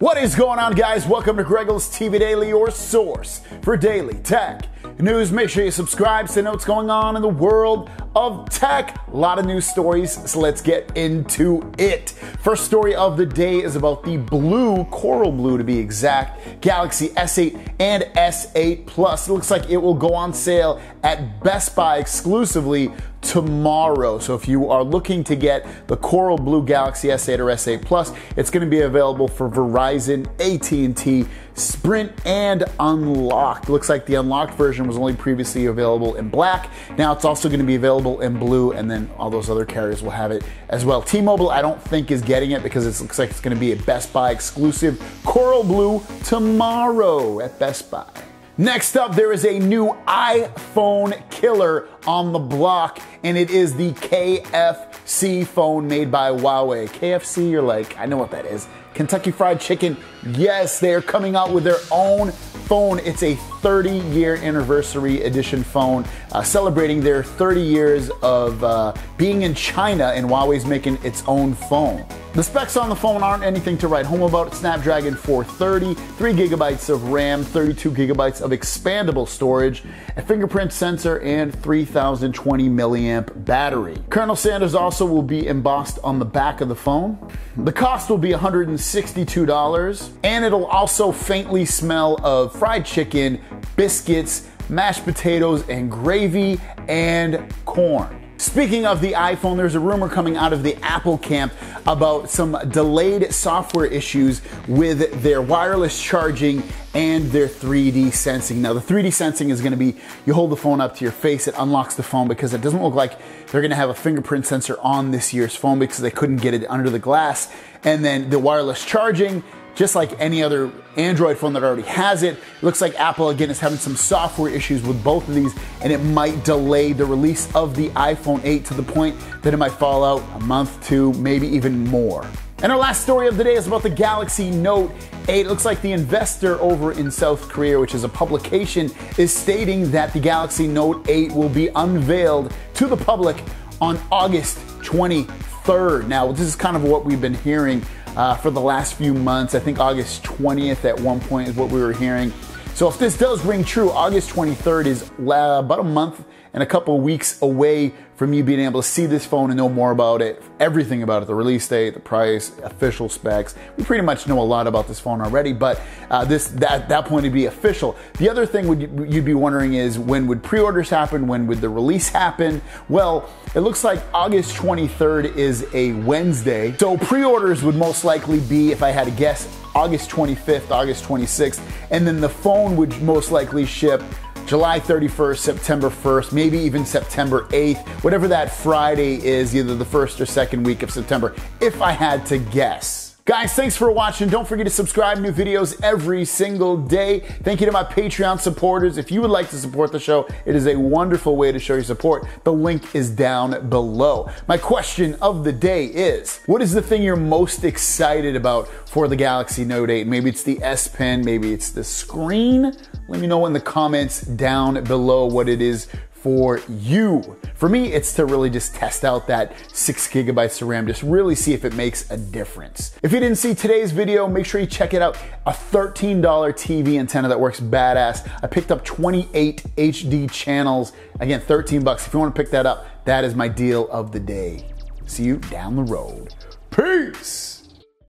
What is going on, guys? Welcome to Greggles TV Daily, your source for daily tech news. Make sure you subscribe to know what's going on in the world of tech. A lot of news stories, so let's get into it. First story of the day is about the blue, coral blue to be exact, Galaxy S8 and S8 Plus. It looks like it will go on sale at Best Buy exclusively tomorrow. So if you are looking to get the Coral Blue Galaxy S8 or S8 Plus, it's going to be available for Verizon, AT&T, Sprint, and Unlocked. Looks like the unlocked version was only previously available in black. Now it's also going to be available in blue, and then all those other carriers will have it as well. T-Mobile, I don't think is getting it because it looks like it's going to be a Best Buy exclusive Coral Blue tomorrow at Best Buy. Next up, there is a new iPhone killer on the block, and it is the KFC phone made by Huawei. KFC, you're like, I know what that is. Kentucky Fried Chicken, yes, they are coming out with their own phone. It's a 30 year anniversary edition phone, uh, celebrating their 30 years of uh, being in China, and Huawei's making its own phone. The specs on the phone aren't anything to write home about. Snapdragon 430, 3 gigabytes of RAM, 32 gigabytes of expandable storage, a fingerprint sensor, and 3020 milliamp battery. Colonel Sanders also will be embossed on the back of the phone. The cost will be $162, and it'll also faintly smell of fried chicken, biscuits, mashed potatoes, and gravy and corn. Speaking of the iPhone, there's a rumor coming out of the Apple camp about some delayed software issues with their wireless charging and their 3D sensing. Now, the 3D sensing is going to be you hold the phone up to your face, it unlocks the phone because it doesn't look like they're going to have a fingerprint sensor on this year's phone because they couldn't get it under the glass. And then the wireless charging just like any other Android phone that already has it. it. Looks like Apple again is having some software issues with both of these, and it might delay the release of the iPhone 8 to the point that it might fall out a month, two, maybe even more. And our last story of the day is about the Galaxy Note 8. It looks like the investor over in South Korea, which is a publication, is stating that the Galaxy Note 8 will be unveiled to the public on August 23rd. Now, this is kind of what we've been hearing uh, for the last few months. I think August 20th at one point is what we were hearing. So if this does ring true, August 23rd is about a month and a couple weeks away from you being able to see this phone and know more about it, everything about it, the release date, the price, official specs. We pretty much know a lot about this phone already, but uh, this that that point would be official. The other thing would you'd be wondering is when would pre-orders happen? When would the release happen? Well, it looks like August 23rd is a Wednesday, so pre-orders would most likely be, if I had to guess, August 25th, August 26th, and then the phone would most likely ship July 31st, September 1st, maybe even September 8th, whatever that Friday is, either the first or second week of September, if I had to guess. Guys, thanks for watching. Don't forget to subscribe new videos every single day. Thank you to my Patreon supporters. If you would like to support the show, it is a wonderful way to show your support. The link is down below. My question of the day is, what is the thing you're most excited about for the Galaxy Note 8? Maybe it's the S Pen, maybe it's the screen. Let me know in the comments down below what it is for you. For me, it's to really just test out that six gigabytes of RAM, just really see if it makes a difference. If you didn't see today's video, make sure you check it out. A $13 TV antenna that works badass. I picked up 28 HD channels. Again, 13 bucks. If you want to pick that up, that is my deal of the day. See you down the road. Peace!